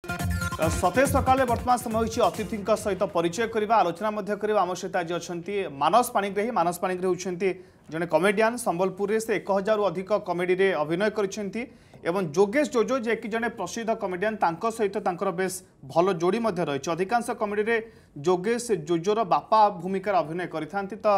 ସତେଜ ସକାଳେ ବର୍ତ୍ତମାନ ସମୟ ହୋଇଛି ଅତିଥିଙ୍କ ସହିତ ପରିଚୟ କରିବା ଆଲୋଚନା ମଧ୍ୟ କରିବା ଆମ ସହିତ ଆଜି ଅଛନ୍ତି ମାନସ ପାଣିଗ୍ରାହୀ ମାନସ ପାଣିଗ୍ରାହୀ ହେଉଛନ୍ତି ଜଣେ କମେଡ଼ିଆନ୍ ସମ୍ବଲପୁରରେ ସେ ଏକ ହଜାରରୁ ଅଧିକ କମେଡ଼ିରେ ଅଭିନୟ କରିଛନ୍ତି ଏବଂ ଯୋଗେଶ ଜୋଜୋ ଯିଏକି ଜଣେ ପ୍ରସିଦ୍ଧ କମେଡ଼ିଆନ୍ ତାଙ୍କ ସହିତ ତାଙ୍କର ବେଶ ଭଲ ଯୋଡ଼ି ମଧ୍ୟ ରହିଛି ଅଧିକାଂଶ କମେଡ଼ିରେ ଯୋଗେଶ ଜୋଜୋର ବାପା ଭୂମିକାରେ ଅଭିନୟ କରିଥାନ୍ତି ତ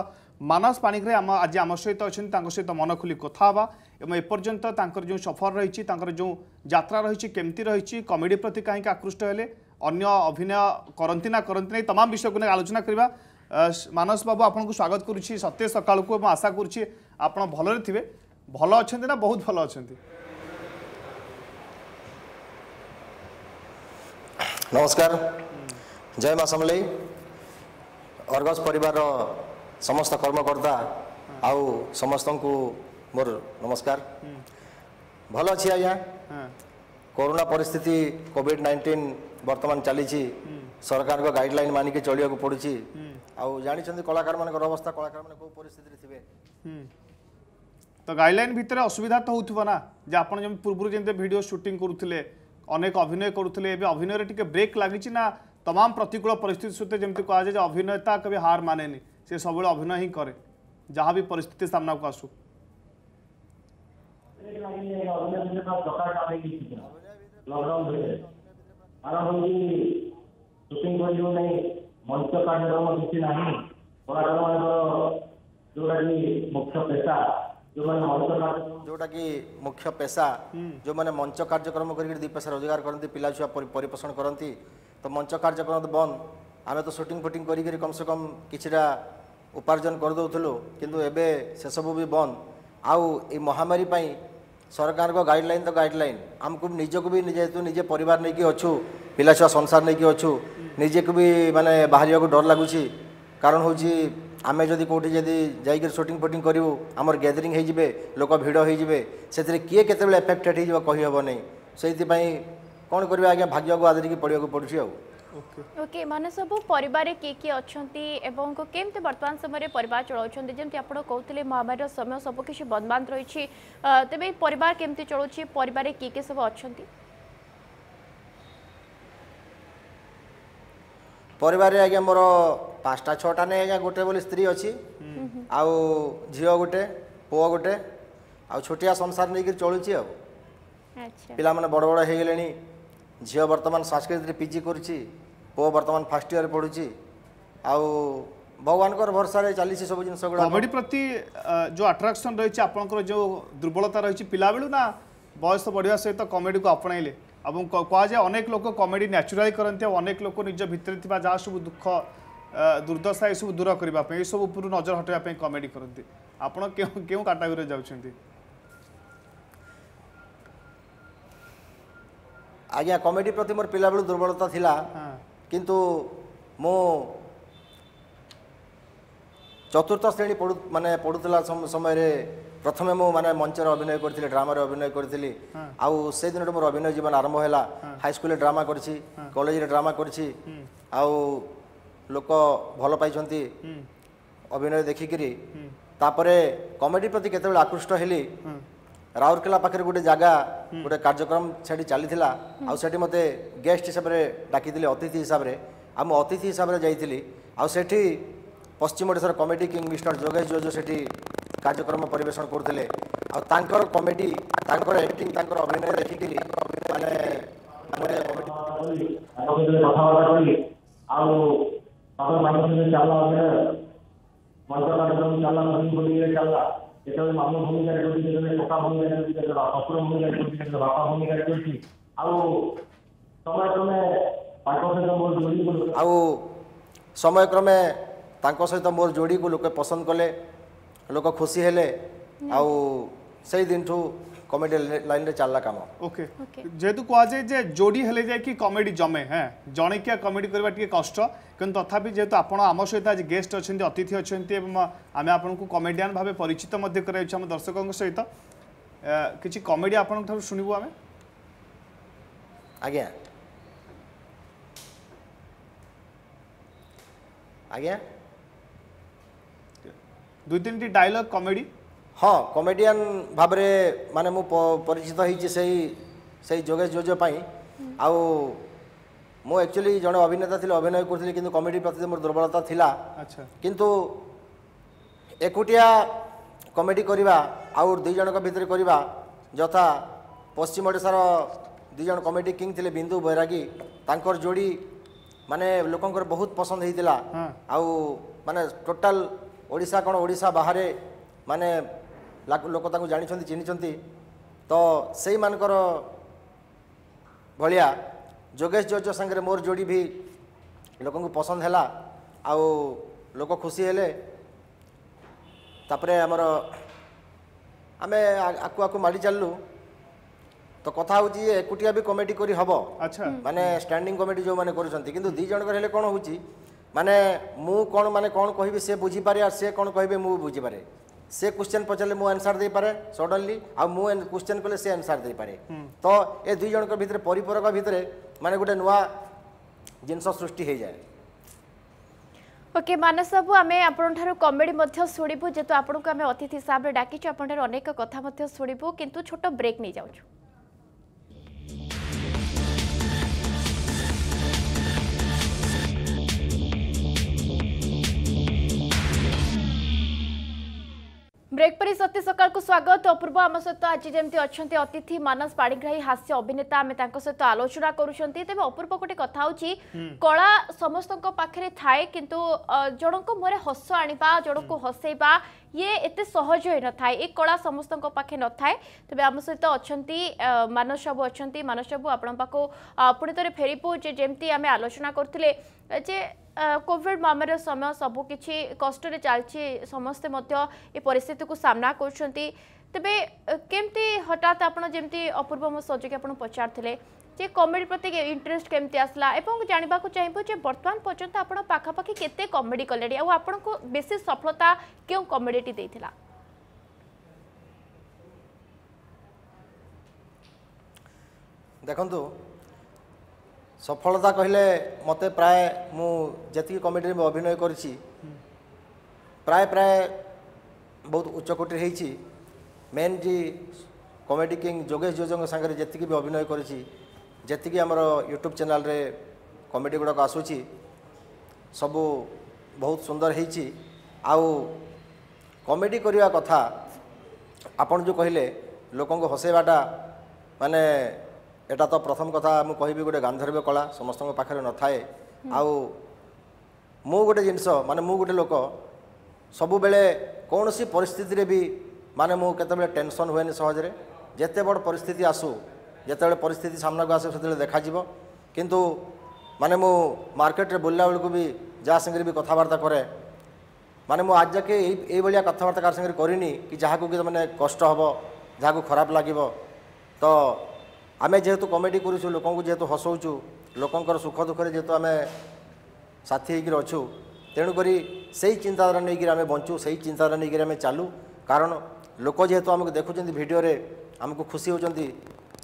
ମାନସ ପାଣିଗ୍ରାହୀ ଆମ ଆଜି ଆମ ସହିତ ଅଛନ୍ତି ତାଙ୍କ ସହିତ ମନ ଖୋଲି କଥା ହେବା ଏବଂ ଏପର୍ଯ୍ୟନ୍ତ ତାଙ୍କର ଯେଉଁ ସଫର ରହିଛି ତାଙ୍କର ଯେଉଁ ଯାତ୍ରା ରହିଛି କେମିତି ରହିଛି କମେଡ଼ି ପ୍ରତି କାହିଁକି ଆକୃଷ୍ଟ ହେଲେ ଅନ୍ୟ ଅଭିନୟ କରନ୍ତି ନା କରନ୍ତି ନାହିଁ ତମାମ ବିଷୟକୁ ନେଇ ଆଲୋଚନା କରିବା ମାନସ ବାବୁ ଆପଣଙ୍କୁ ସ୍ୱାଗତ କରୁଛି ସତେ ସକାଳକୁ ଏବଂ ଆଶା କରୁଛି ଆପଣ ଭଲରେ ଥିବେ ଭଲ ଅଛନ୍ତି ନା ବହୁତ ଭଲ ଅଛନ୍ତି ନମସ୍କାର ଜୟ ମା ସମଲେଇ ଅର୍ଗସ ପରିବାରର ସମସ୍ତ କର୍ମକର୍ତ୍ତା ଆଉ ସମସ୍ତଙ୍କୁ मोर नमस्कार भल अच्छे आज्ञा कोरोना परिस्थिति कोविड नाइंटीन वर्तमान चली सरकार गाइडल मानिक चलिया पड़ी आज कलाकार मान अवस्था कलाकार मैंने परिस्थित थे तो गाइडल भितर असुविधा तो होना जे आप पूर्व जमी भिड सुट करुले अनेक अभिनय करुते अभिनय टी ब्रेक लगी तमाम प्रतिकूल परिस्थिति सत्ते जमी कहुए अभिनेता कभी हार माने से सब अभिनय ही कै जहाँ भी परिस्थिति सामना को आसू लॉकडाउन भेजे मला म्हणजे सुप्रीम कोर्ट येऊ नये मंच कार्यक्रम କିଛି ନାହିଁ କଳାକାରମାନଙ୍କର ଯୋଉଟାକି ମୁଖ୍ୟ ପେଶା ଯୋଉମାନେ ମଞ୍ଚ ଯୋଉଟାକି ମୁଖ୍ୟ ପେଶା ଯୋଉମାନେ ମଞ୍ଚ କାର୍ଯ୍ୟକ୍ରମ କରିକି ଦୁଇ ପଇସା ରୋଜଗାର କରନ୍ତି ପିଲା ଛୁଆ ପରିପୋଷଣ କରନ୍ତି ତ ମଞ୍ଚ କାର୍ଯ୍ୟକ୍ରମ ତ ବନ୍ଦ ଆମେ ତ ସୁଟିଂ ଫୁଟିଂ କରିକିରି କମ୍ସେ କମ୍ କିଛିଟା ଉପାର୍ଜନ କରିଦେଉଥିଲୁ କିନ୍ତୁ ଏବେ ସେସବୁ ବି ବନ୍ଦ ଆଉ ଏ ମହାମାରୀ ପାଇଁ ସରକାରଙ୍କ ଗାଇଡ଼ଲାଇନ୍ ତ ଗାଇଡ଼ଲାଇନ୍ ଆମକୁ ନିଜକୁ ବି ଯେହେତୁ ନିଜେ ପରିବାର ନେଇକି ଅଛୁ ପିଲାଛୁଆ ସଂସାର ନେଇକି ଅଛୁ ନିଜକୁ ବି ମାନେ ବାହାରିବାକୁ ଡର ଲାଗୁଛି କାରଣ ହେଉଛି ଆମେ ଯଦି କେଉଁଠି ଯଦି ଯାଇକରି ସୁଟିଂ ଫୁଟିଂ କରିବୁ ଆମର ଗ୍ୟାଦରିଂ ହୋଇଯିବେ ଲୋକ ଭିଡ଼ ହୋଇଯିବେ ସେଥିରେ କିଏ କେତେବେଳେ ଏଫେକ୍ଟେଡ଼ ହୋଇଯିବ କହିହେବ ନାହିଁ ସେଇଥିପାଇଁ କ'ଣ କରିବା ଆଜ୍ଞା ଭାଗ୍ୟକୁ ଆଦରିକି ପଡ଼ିବାକୁ ପଡ଼ୁଛି ଆଉ ଓକେ ମାନେ ସବୁ ପରିବାରରେ କିଏ କିଏ ଅଛନ୍ତି ଏବଂ କେମିତି ବର୍ତ୍ତମାନ ସମୟରେ ପରିବାର ଚଳାଉଛନ୍ତି ଯେମିତି ଆପଣ କହୁଥିଲେ ମହାମାରୀର ସମୟ ସବୁକିଛି ବନ୍ଦବାନ୍ଦ ରହିଛି ତେବେ ପରିବାର କେମିତି ଚଳୁଛି ପରିବାରରେ କିଏ କିଏ ସବୁ ଅଛନ୍ତି ପରିବାରରେ ଆଜ୍ଞା ମୋର ପାଞ୍ଚଟା ଛଅଟା ନାହିଁ ଆଜ୍ଞା ଗୋଟେ ବୋଲି ସ୍ତ୍ରୀ ଅଛି ଆଉ ଝିଅ ଗୋଟେ ପୁଅ ଗୋଟେ ଆଉ ଛୋଟିଆ ସଂସାର ନେଇକିରି ଚଳୁଛି ଆଉ ପିଲାମାନେ ବଡ଼ ବଡ଼ ହେଇଗଲେଣି ঝিও বর্তমান ବର୍ତ୍ତମାନ ସଂସ୍କୃତିରେ ପିଜି କରୁଛି ପୁଅ ବର୍ତ୍ତମାନ ଫାର୍ଷ୍ଟ ଇୟର ପଢ଼ୁଛି ଆଉ ভগবানকর ভরসায় চালিছে সব জিনিস কমেডি প্রতি যে আট্রাকশন রয়েছে আপনার যে দুর্বলতা রয়েছে পিলা পিলাবেলু না বয়স বড়া সহ কমেডি আপনাইলে এবং কুযায় অনেক লোক কমেডি ন্যাচুরাল করতে অনেক লোক নিজ ভিতরে থাকা যা সব দুঃখ দুর্দশা এইসব দূর করা এইসব উপর নজর হটাইবা কমেডি করতে আপনার কেউ কেউ ক্যাটাগোরি যাচ্ছেন ଆଜ୍ଞା କମେଡ଼ି ପ୍ରତି ମୋର ପିଲାବେଳୁ ଦୁର୍ବଳତା ଥିଲା କିନ୍ତୁ ମୁଁ ଚତୁର୍ଥ ଶ୍ରେଣୀ ପଢ଼ୁ ମାନେ ପଢ଼ୁଥିଲା ସମୟରେ ପ୍ରଥମେ ମୁଁ ମାନେ ମଞ୍ଚରେ ଅଭିନୟ କରିଥିଲି ଡ୍ରାମାରେ ଅଭିନୟ କରିଥିଲି ଆଉ ସେଇ ଦିନଠୁ ମୋର ଅଭିନୟ ଜୀବନ ଆରମ୍ଭ ହେଲା ହାଇସ୍କୁଲରେ ଡ୍ରାମା କରିଛି କଲେଜରେ ଡ୍ରାମା କରିଛି ଆଉ ଲୋକ ଭଲ ପାଇଛନ୍ତି ଅଭିନୟ ଦେଖିକିରି ତାପରେ କମେଡ଼ି ପ୍ରତି କେତେବେଳେ ଆକୃଷ୍ଟ ହେଲି ରାଉରକେଲା ପାଖରେ ଗୋଟେ ଜାଗା ଗୋଟେ କାର୍ଯ୍ୟକ୍ରମ ସେଠି ଚାଲିଥିଲା ଆଉ ସେଠି ମୋତେ ଗେଷ୍ଟ ହିସାବରେ ଡାକିଥିଲେ ଅତିଥି ହିସାବରେ ଆଉ ମୁଁ ଅତିଥି ହିସାବରେ ଯାଇଥିଲି ଆଉ ସେଠି ପଶ୍ଚିମ ଓଡ଼ିଶାର comedy king mister Yogesh Joj ସେଠି କାର୍ଯ୍ୟକ୍ରମ ପରିବେଷଣ କରୁଥିଲେ ଆଉ ତାଙ୍କର କମେଡ଼ି ତାଙ୍କର ଆକ୍ଟିଂ ତାଙ୍କର ଅଭିନୟ ଦେଖିକିରି ମାନେ ଆଉ ଚାଲିଲା ଚାଲିଲା যেখানে মানব ভূমিকা করছি সেখানে পোকা ভূমিকা করছি সেখানে বাপাপুর ভূমিকা করছি সেখানে বাপা ভূমিকা করছি ଆଉ ସମୟକ୍ରମେ ତାଙ୍କ ସହିତ ମୋର ଯୋଡ଼ିକୁ ଆଉ ସମୟକ୍ରମେ ତାଙ୍କ ସହିତ ମୋର ଯୋଡ଼ିକୁ ଲୋକେ ପସନ୍ଦ କଲେ ଲୋକ ଖୁସି ହେଲେ ଆଉ ସେଇ ଦିନଠୁ કોમેડી લાઈનરે ચાલલા કામ ઓકે যেহেতু কুয়াযায় যে যোড়ি হলে যায় কি কমেডি জমে হ্যাঁ জনকিয়া কমেডি করা টিকে কষ্ট কিন্তু তথাপি যেহেতু আপনার আমার সহ আজ গেস্ট অনেক অতিথি অনেক এবং আমি আপনার কমেডিয়ান ভাবে পরিচিত মধ্যে করাইছি আমার দর্শক সহিত কিছু কমেডি আপনার ঠার শুনবু আমি আজ্ঞা আজ্ঞা দুই তিনটি ডায়লগ কমেডি ହଁ କମେଡ଼ିଆନ୍ ଭାବରେ ମାନେ ମୁଁ ପରିଚିତ ହେଇଛି ସେଇ ସେଇ ଯୋଗେଶ ଯୋଜ ପାଇଁ ଆଉ ମୁଁ ଆକ୍ଚୁଆଲି ଜଣେ ଅଭିନେତା ଥିଲି ଅଭିନୟ କରୁଥିଲି କିନ୍ତୁ କମେଡ଼ି ପ୍ରତି ମୋର ଦୁର୍ବଳତା ଥିଲା କିନ୍ତୁ ଏକୁଟିଆ କମେଡ଼ି କରିବା ଆଉ ଦୁଇ ଜଣଙ୍କ ଭିତରେ କରିବା ଯଥା ପଶ୍ଚିମ ଓଡ଼ିଶାର ଦୁଇ ଜଣ କମେଡ଼ି କିଙ୍ଗ ଥିଲେ ବିନ୍ଦୁ ବୈରାଗୀ ତାଙ୍କର ଯୋଡ଼ି ମାନେ ଲୋକଙ୍କର ବହୁତ ପସନ୍ଦ ହେଇଥିଲା ଆଉ ମାନେ ଟୋଟାଲ ଓଡ଼ିଶା କ'ଣ ଓଡ଼ିଶା ବାହାରେ ମାନେ ଲୋକ ତାଙ୍କୁ ଜାଣିଛନ୍ତି ଚିହ୍ନିଛନ୍ତି ତ ସେଇମାନଙ୍କର ଭଳିଆ ଯୋଗେଶ ଜର୍ଜ ସାଙ୍ଗରେ ମୋର ଯୋଡ଼ି ବି ଲୋକଙ୍କୁ ପସନ୍ଦ ହେଲା ଆଉ ଲୋକ ଖୁସି ହେଲେ ତାପରେ ଆମର ଆମେ ଆକୁ ଆକୁ ମାଡ଼ି ଚାଲିଲୁ ତ କଥା ହେଉଛି ଇଏ ଏକୁଟିଆ ବି କମେଡ଼ି କରି ହେବ ମାନେ ଷ୍ଟାଣ୍ଡିଂ କମେଡ଼ି ଯେଉଁମାନେ କରୁଛନ୍ତି କିନ୍ତୁ ଦୁଇ ଜଣଙ୍କର ହେଲେ କ'ଣ ହେଉଛି ମାନେ ମୁଁ କ'ଣ ମାନେ କ'ଣ କହିବି ସେ ବୁଝିପାରେ ଆଉ ସେ କ'ଣ କହିବେ ମୁଁ ବୁଝିପାରେ ସେ କ୍ୱେଶ୍ଚିନ୍ ପଚାରିଲେ ମୁଁ ଆନ୍ସର୍ ଦେଇପାରେ ସଡନ୍ଲି ଆଉ ମୁଁ କ୍ୱେଶ୍ଚିନ୍ କଲେ ସେ ଆନ୍ସର୍ ଦେଇପାରେ ତ ଏ ଦୁଇ ଜଣଙ୍କ ଭିତରେ ପରିପୂରକ ଭିତରେ ମାନେ ଗୋଟେ ନୂଆ ଜିନିଷ ସୃଷ୍ଟି ହେଇଯାଏ ଓକେ ମାନସ ବାବୁ ଆମେ ଆପଣଙ୍କଠାରୁ କମେଡ଼ି ମଧ୍ୟ ଶୁଣିବୁ ଯେହେତୁ ଆପଣଙ୍କୁ ଆମେ ଅତିଥି ହିସାବରେ ଡାକିଛୁ ଆପଣଙ୍କଠାରୁ ଅନେକ କଥା ମଧ୍ୟ ଶୁଣିବୁ କିନ୍ତୁ ଛୋଟ ବ୍ରେକ୍ ନେଇଯାଉଛୁ ବ୍ରେକ୍ ପରେ ସତ୍ୟ ସକାଳକୁ ସ୍ୱାଗତ ଅପୂର୍ବ ଆମ ସହିତ ଆଜି ଯେମିତି ଅଛନ୍ତି ଅତିଥି ମାନସ ପାଣିଗ୍ରାହୀ ହାସ୍ୟ ଅଭିନେତା ଆମେ ତାଙ୍କ ସହିତ ଆଲୋଚନା କରୁଛନ୍ତି ତେବେ ଅପୂର୍ବ ଗୋଟେ କଥା ହେଉଛି କଳା ସମସ୍ତଙ୍କ ପାଖରେ ଥାଏ କିନ୍ତୁ ଜଣଙ୍କ ମୁହଁରେ ହସ ଆଣିବା ଜଣଙ୍କୁ ହସେଇବା ଇଏ ଏତେ ସହଜ ହୋଇନଥାଏ ଏ କଳା ସମସ୍ତଙ୍କ ପାଖେ ନଥାଏ ତେବେ ଆମ ସହିତ ଅଛନ୍ତି ମାନସ ବାବୁ ଅଛନ୍ତି ମାନସ ବାବୁ ଆପଣଙ୍କ ପାଖକୁ ପୁଣି ଥରେ ଫେରିବୁ ଯେ ଯେମିତି ଆମେ ଆଲୋଚନା କରୁଥିଲେ ଯେ କୋଭିଡ ମହାମାରୀର ସମୟ ସବୁକିଛି କଷ୍ଟରେ ଚାଲିଛି ସମସ୍ତେ ମଧ୍ୟ ଏ ପରିସ୍ଥିତିକୁ ସାମ୍ନା କରୁଛନ୍ତି ତେବେ କେମିତି ହଠାତ୍ ଆପଣ ଯେମିତି ଅପୂର୍ବ ମୋ ସଜକି ଆପଣ ପଚାରିଥିଲେ যে কমেডি প্রতি ইন্টরেস্ট কেমতি আসলা এবং জাঁয়া চাইবু যে বর্তমান পর্যন্ত আপনার পাখাপাখি কেতে কমেডি কলে আপনার বেশি সফলতা কেউ কমেডিটি দিয়েছিল ଦେଖନ୍ତୁ ସଫଳତା କହିଲେ ମୋତେ ପ୍ରାୟ ମୁଁ ଯେତିକି କମେଡ଼ିରେ ମୁଁ ଅଭିନୟ କରିଛି ପ୍ରାୟ ପ୍ରାୟ ବହୁତ ଉଚ୍ଚକୋଟୀରେ ହେଇଛି ମେନ୍ ଯେ କମେଡ଼ି କିଙ୍ଗ ଯୋଗେଶ ଯୋଜଙ୍କ ସାଙ୍ଗରେ ଯେତିକି ବି ଅଭିନୟ କରିଛି ଯେତିକି ଆମର ୟୁଟ୍ୟୁବ୍ ଚ୍ୟାନେଲରେ କମେଡ଼ି ଗୁଡ଼ାକ ଆସୁଛି ସବୁ ବହୁତ ସୁନ୍ଦର ହେଇଛି ଆଉ କମେଡ଼ି କରିବା କଥା ଆପଣ ଯେଉଁ କହିଲେ ଲୋକଙ୍କୁ ହସେଇବାଟା ମାନେ ଏଇଟା ତ ପ୍ରଥମ କଥା ମୁଁ କହିବି ଗୋଟେ ଗାନ୍ଧର୍ବ୍ୟ କଳା ସମସ୍ତଙ୍କ ପାଖରେ ନଥାଏ ଆଉ ମୁଁ ଗୋଟେ ଜିନିଷ ମାନେ ମୁଁ ଗୋଟେ ଲୋକ ସବୁବେଳେ କୌଣସି ପରିସ୍ଥିତିରେ ବି ମାନେ ମୁଁ କେତେବେଳେ ଟେନସନ୍ ହୁଏନି ସହଜରେ ଯେତେ ବଡ଼ ପରିସ୍ଥିତି ଆସୁ যেতবে পরিস্থিতি সামনাকু আসে সেতবে দেখাযিব কিন্তু মানে মু মার্কেটে বুলা বেড়ে বি যা সাথে বি কথাবার্তা করে মানে মু আজ যাকে এই এইভাবে কথাবার্তা কার সাথে করিনি কি যাকে কি মানে কষ্ট হব যাকে খারাপ লাগিব তো আমি যেহেতু কমেডি করুছু লোক যেহেতু হসাউছু লোকর সুখ দুঃখে যেহেতু আমি সাথী হয়ে অছু তেণুকরি সেই চিন্তাধারা নিয়ে আমি বঞ্চু সেই চিন্তাধারা নিয়ে আমি চালু কারণ লোক যেহেতু আমি দেখুম ভিডিওরে আমি খুশি হচ্ছেন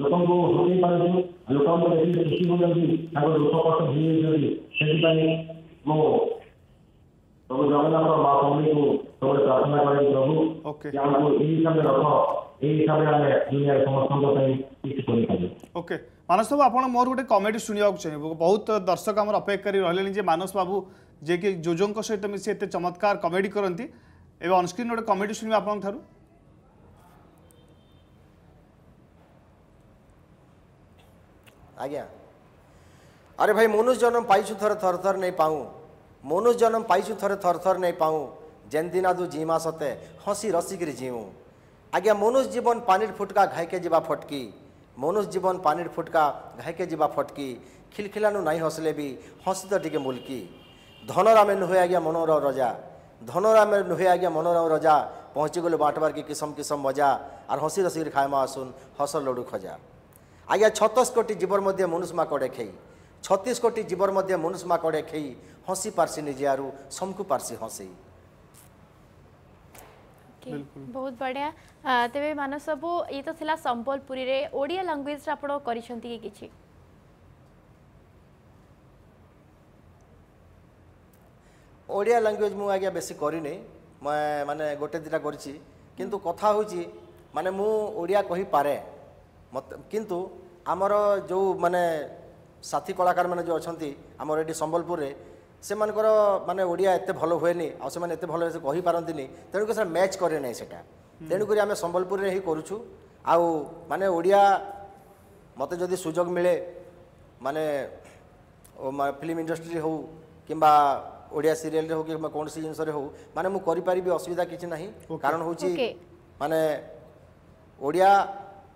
ଲୋକଙ୍କୁ ହଟେଇ ପାରୁଛୁ ଲୋକଙ୍କ ଯେମିତି ଖୁସି ହେଉଛନ୍ତି ତାଙ୍କ ଦୁଃଖ କଷ୍ଟ ଭୁଲିଯାଉଛନ୍ତି ସେଥିପାଇଁ ମୁଁ ପ୍ରଭୁ ଜଗନ୍ନାଥ ମା ସ୍ୱାମୀଙ୍କୁ ସବୁବେଳେ ପ୍ରାର୍ଥନା କରେ ପ୍ରଭୁ ଆମକୁ ଏଇ ହିସାବରେ ରଖ ଏଇ ହିସାବରେ ଆମେ ଦୁନିଆରେ ସମସ୍ତଙ୍କ ପାଇଁ କିଛି କରିପାରିବୁ ଓକେ ମାନସ ବାବୁ ଆପଣ ମୋର ଗୋଟେ କମେଡି ଶୁଣିବାକୁ ଚାହିଁବୁ ବହୁତ ଦର୍ଶକ ଆମର ଅପେକ୍ଷା କରି ରହିଲେଣି ଯେ ମାନସ ବାବୁ ଯିଏକି ଜୋଜୋଙ୍କ ସହିତ ମିଶି ଏତେ ଚମତ୍କାର କମେଡି କରନ୍ତି ଏବେ ଅନସ୍କ୍ରିନ୍ ଗୋଟେ କମେଡି ଶୁଣିବା ଆପଣଙ୍କ ଠାରୁ ଆଜ୍ଞା ଆରେ ଭାଇ ମନୁଷ ଜନ୍ମ ପାଇଛୁ ଥରେ ଥର ଥର ନେଇ ପାଉଁ ମନୁଷ ଜନ୍ମ ପାଇଛୁ ଥରେ ଥର ଥର ନେଇ ପାଉଁ ଯେନ୍ ଦିନ ତୁ ଜିମା ସତେ ହସି ରସିକିରି ଜିଉଁ ଆଜ୍ଞା ମନୁଷ ଜୀବନ ପାଣିର ଫୁଟକା ଘାଇକେ ଯିବା ଫଟକି ମନୁଷ ଜୀବନ ପାଣିର ଫୁଟକା ଘାଇକେ ଯିବା ଫଟକି ଖିଲଖିଲାନୁ ନାଇଁ ହସିଲେ ବି ହସି ତ ଟିକେ ମୁଲକି ଧନର ଆମେ ନୁହେଁ ଆଜ୍ଞା ମନର ରଜା ଧନର ଆମେ ନୁହେଁ ଆଜ୍ଞା ମନର ରଜା ପହଞ୍ଚିଗଲୁ ବାଣ୍ଟବାର୍କେ କିସମ କିସମ ମଜା ଆର୍ ହସି ରସିକିରି ଖାଇମା ଆସୁନ୍ ହସ ଲଡ଼ୁ ଖଜା ଆଜ୍ଞା ଛତିଶ କୋଟି ଜୀବର ମଧ୍ୟ ମନୁଷ୍ମା କଡ଼େ ଖେଇ ଛତିଶ କୋଟି ଜୀବର ମଧ୍ୟ ମନୁଷ୍ମା କଡ଼େ ଖେଇ ହସି ପାର୍ସି ନିଜେ ଆରୁ ସମକୁ ପାର୍ସି ହସେଇ ବହୁତ ବଢିଆ ତେବେ ମାନସ ସବୁ ଇଏ ତ ଥିଲା ସମ୍ବଲପୁରୀରେ ଓଡ଼ିଆ ଲାଙ୍ଗୁଏଜରେ ଆପଣ କରିଛନ୍ତି କି କିଛି ଓଡ଼ିଆ ଲାଙ୍ଗୁଏଜ ମୁଁ ଆଜ୍ଞା ବେଶୀ କରିନି ମାନେ ଗୋଟେ ଦୁଇଟା କରିଛି କିନ୍ତୁ କଥା ହେଉଛି ମାନେ ମୁଁ ଓଡ଼ିଆ କହିପାରେ ମୋତେ କିନ୍ତୁ ଆମର ଯେଉଁ ମାନେ ସାଥୀ କଳାକାରମାନେ ଯେଉଁ ଅଛନ୍ତି ଆମର ଏଠି ସମ୍ବଲପୁରରେ ସେମାନଙ୍କର ମାନେ ଓଡ଼ିଆ ଏତେ ଭଲ ହୁଏନି ଆଉ ସେମାନେ ଏତେ ଭଲ କହିପାରନ୍ତିନି ତେଣୁକରି ସେଟା ମ୍ୟାଚ୍ କରେ ନାହିଁ ସେଟା ତେଣୁକରି ଆମେ ସମ୍ବଲପୁରରେ ହିଁ କରୁଛୁ ଆଉ ମାନେ ଓଡ଼ିଆ ମୋତେ ଯଦି ସୁଯୋଗ ମିଳେ ମାନେ ଫିଲ୍ମ ଇଣ୍ଡଷ୍ଟ୍ରିରେ ହେଉ କିମ୍ବା ଓଡ଼ିଆ ସିରିଏଲ୍ରେ ହେଉ କିମ୍ବା କୌଣସି ଜିନିଷରେ ହେଉ ମାନେ ମୁଁ କରିପାରିବି ଅସୁବିଧା କିଛି ନାହିଁ କାରଣ ହେଉଛି ମାନେ ଓଡ଼ିଆ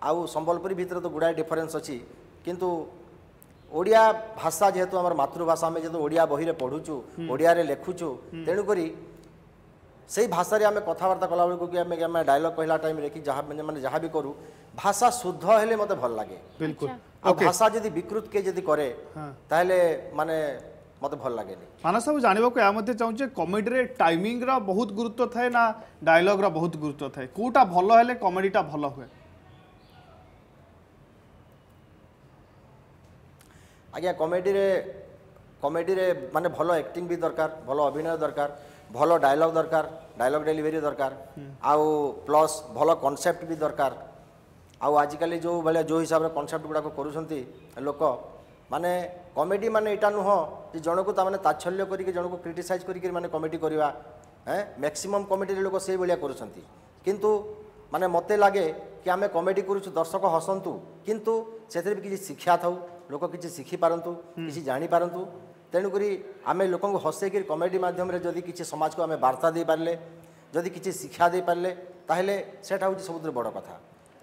আউ সম্বলপুরী ভিতরে তো গুড়ায়ে ডিফরেন্স অছি কিন্তু ওড়িয়া ভাষা যেহেতু আমার মাতৃভাষা আমি যেহেতু ওড়িয়া বহিরে পড়ুছু ওড়িয়ারে লেখুছু তেণুকরি সেই ভাষায় আমি কথাবার্তা কলা কলাবেলকু কি আমি আমি ডায়লগ কহিলা টাইমে কি যা মানে যা বি করু ভাষা শুদ্ধ হলে মতো ভাল লাগে বিলকুল ভাষা যদি বিকৃত কে যদি করে তাহলে মানে মতো ভাল লাগে না মানস বাবু জাণবাকে এ মধ্যে চাহুছে কমেডিরে টাইমিংর বহুত গুরুত্ব থাকে না ডায়লগ ডায়লগ্র বহুত গুরুত্ব থাকে কোটা ভালো হলে কমেডিটা ভালো হয় ଆଜ୍ଞା କମେଡ଼ିରେ କମେଡ଼ିରେ ମାନେ ଭଲ ଆକ୍ଟିଂ ବି ଦରକାର ଭଲ ଅଭିନୟ ଦରକାର ଭଲ ଡାଇଲଗ ଦରକାର ଡାଇଲଗ ଡେଲିଭରି ଦରକାର ଆଉ ପ୍ଲସ୍ ଭଲ କନସେପ୍ଟ ବି ଦରକାର ଆଉ ଆଜିକାଲି ଯେଉଁ ଭଳିଆ ଯେଉଁ ହିସାବରେ କନସେପ୍ଟ ଗୁଡ଼ାକ କରୁଛନ୍ତି ଲୋକ ମାନେ କମେଡ଼ି ମାନେ ଏଇଟା ନୁହଁ ଯେ ଜଣକୁ ତାମାନେ ତାଚ୍ଛଲ୍ୟ କରିକି ଜଣକୁ କ୍ରିଟିସାଇଜ୍ କରିକି ମାନେ କମେଡ଼ି କରିବା ହେଁ ମ୍ୟାକ୍ସିମମ୍ କମେଡ଼ିରେ ଲୋକ ସେଇଭଳିଆ କରୁଛନ୍ତି କିନ୍ତୁ ମାନେ ମୋତେ ଲାଗେ କି ଆମେ କମେଡ଼ି କରୁଛୁ ଦର୍ଶକ ହସନ୍ତୁ କିନ୍ତୁ ସେଥିରେ ବି କିଛି ଶିକ୍ଷା ଥାଉ ଲୋକ କିଛି ଶିଖିପାରନ୍ତୁ କିଛି ଜାଣିପାରନ୍ତୁ ତେଣୁକରି ଆମେ ଲୋକଙ୍କୁ ହସେଇକିରି କମେଡ଼ି ମାଧ୍ୟମରେ ଯଦି କିଛି ସମାଜକୁ ଆମେ ବାର୍ତ୍ତା ଦେଇପାରିଲେ ଯଦି କିଛି ଶିକ୍ଷା ଦେଇପାରିଲେ ତାହେଲେ ସେଇଟା ହେଉଛି ସବୁଥିରୁ ବଡ଼ କଥା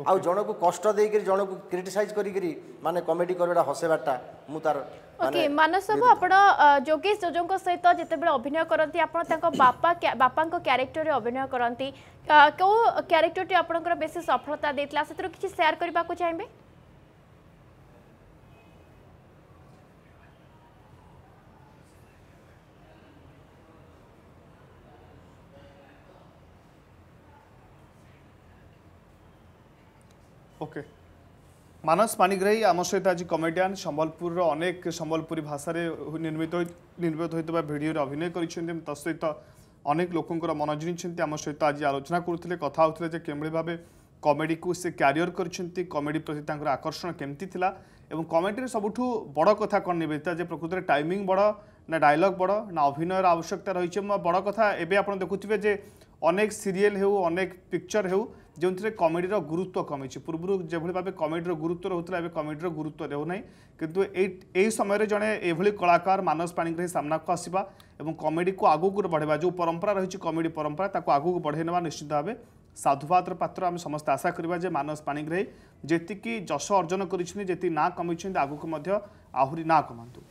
ଆଉ ଜଣକୁ କଷ୍ଟ ଦେଇକରି ଜଣକୁ କ୍ରିଟିସାଇଜ୍ କରିକିରି ମାନେ କମେଡ଼ି କରିବାଟା ହସେଇବାଟା ମୁଁ ତାର ଓକେ ମାନସ ବାବୁ ଆପଣ ଯୋଗେଶ ଯୋଜଙ୍କ ସହିତ ଯେତେବେଳେ ଅଭିନୟ କରନ୍ତି ଆପଣ ତାଙ୍କ ବାପା ବାପାଙ୍କ କ୍ୟାରେକ୍ଟରରେ ଅଭିନୟ କରନ୍ତି କେଉଁ କ୍ୟାରେକ୍ଟରଟି ଆପଣଙ୍କର ବେଶୀ ସଫଳତା ଦେଇଥିଲା ସେଥିରୁ କିଛି ସେୟାର କରିବାକୁ ଚାହିଁବେ ମାନସ ପାଣିଗ୍ରାହୀ ଆମ ସହିତ ଆଜି କମେଡ଼ିଆନ୍ ସମ୍ବଲପୁରର ଅନେକ ସମ୍ବଲପୁରୀ ଭାଷାରେ ନିର୍ମିତ ନିର୍ମିତ ହୋଇଥିବା ଭିଡ଼ିଓରେ ଅଭିନୟ କରିଛନ୍ତି ତା ସହିତ ଅନେକ ଲୋକଙ୍କର ମନ ଜିଣିଛନ୍ତି ଆମ ସହିତ ଆଜି ଆଲୋଚନା କରୁଥିଲେ କଥା ହେଉଥିଲେ ଯେ କେଭଳି ଭାବେ କମେଡ଼ିକୁ ସେ କ୍ୟାରିୟର କରିଛନ୍ତି କମେଡ଼ି ପ୍ରତି ତାଙ୍କର ଆକର୍ଷଣ କେମିତି ଥିଲା ଏବଂ କମେଡ଼ିରେ ସବୁଠୁ ବଡ଼ କଥା କ'ଣ ନିବେଦିତା ଯେ ପ୍ରକୃତରେ ଟାଇମିଂ ବଡ଼ ନା ଡାଇଲଗ୍ ବଡ଼ ନା ଅଭିନୟର ଆବଶ୍ୟକତା ରହିଛି ବଡ଼ କଥା ଏବେ ଆପଣ ଦେଖୁଥିବେ ଯେ ଅନେକ ସିରିଏଲ୍ ହେଉ ଅନେକ ପିକ୍ଚର ହେଉ ଯେଉଁଥିରେ କମେଡ଼ିର ଗୁରୁତ୍ୱ କମିଛି ପୂର୍ବରୁ ଯେଭଳି ଭାବେ କମେଡ଼ିର ଗୁରୁତ୍ୱ ରହୁଥିଲା ଏବେ କମେଡ଼ିର ଗୁରୁତ୍ୱ ରହୁନାହିଁ କିନ୍ତୁ ଏଇ ଏହି ସମୟରେ ଜଣେ ଏଭଳି କଳାକାର ମାନସ ପାଣିଗ୍ରାହି ସାମ୍ନାକୁ ଆସିବା ଏବଂ କମେଡ଼ିକୁ ଆଗକୁ ବଢ଼ାଇବା ଯେଉଁ ପରମ୍ପରା ରହିଛି କମେଡ଼ି ପରମ୍ପରା ତାକୁ ଆଗକୁ ବଢ଼ାଇ ନେବା ନିଶ୍ଚିତ ଭାବେ ସାଧୁବାଦର ପାତ୍ର ଆମେ ସମସ୍ତେ ଆଶା କରିବା ଯେ ମାନସ ପାଣିଗ୍ରାହୀ ଯେତିକି ଯଶ ଅର୍ଜନ କରିଛନ୍ତି ଯେତିକି ନାଁ କମିଛନ୍ତି ଆଗକୁ ମଧ୍ୟ ଆହୁରି ନାଁ କମାନ୍ତୁ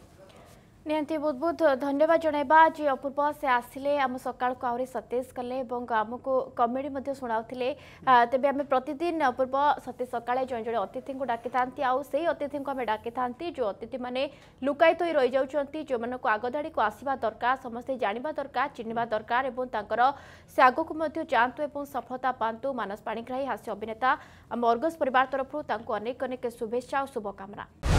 निहांती बहुत बहुत धन्यवाद जनवा जी अपूर्व से आसिले आम सका आतेज सतेज कले आमको कमेडी शुणा तेज आम प्रतिदिन अपूर्व सते सका जन जो अतिथि को डाकि था आई अतिथि को आम डाकि था जो अतिथि मैंने लुकायत ही रही जाती जो मानक आगधाड़ी को आसवा दरकार समस्ते जाणी दरकार चिन्हवा दरकार और से आग को सफलता पात मानस पाणीग्राही हास्य अभिनेता आम अर्गस परिवार तरफ अनेक अनेक शुभेच्छा और शुभकामना